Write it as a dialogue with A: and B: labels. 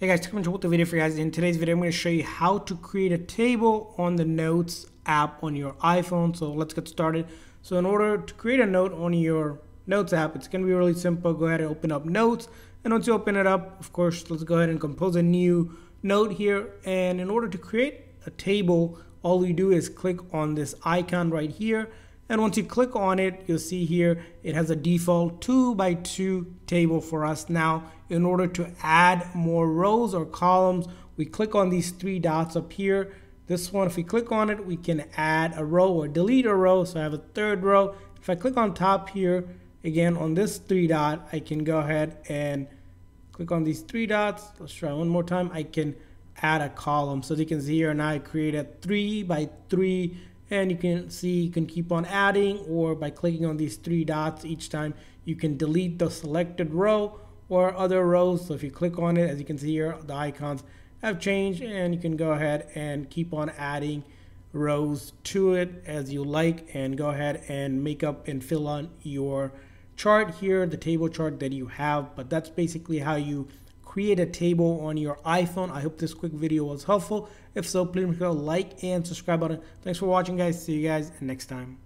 A: Hey guys, welcome to the video for you guys. In today's video, I'm going to show you how to create a table on the Notes app on your iPhone. So let's get started. So in order to create a note on your Notes app, it's going to be really simple. Go ahead and open up Notes. And once you open it up, of course, let's go ahead and compose a new note here. And in order to create a table, all you do is click on this icon right here and once you click on it, you'll see here it has a default 2 by 2 table for us. Now, in order to add more rows or columns, we click on these three dots up here. This one, if we click on it, we can add a row or delete a row. So I have a third row. If I click on top here, again on this three dot, I can go ahead and click on these three dots. Let's try one more time. I can add a column. So you can see here now I created three by three and you can see you can keep on adding or by clicking on these three dots each time you can delete the selected row or other rows. So if you click on it as you can see here the icons have changed and you can go ahead and keep on adding rows to it as you like and go ahead and make up and fill on your chart here the table chart that you have. But that's basically how you create a table on your iPhone. I hope this quick video was helpful. If so, please make sure to like and subscribe button. Thanks for watching guys. See you guys next time.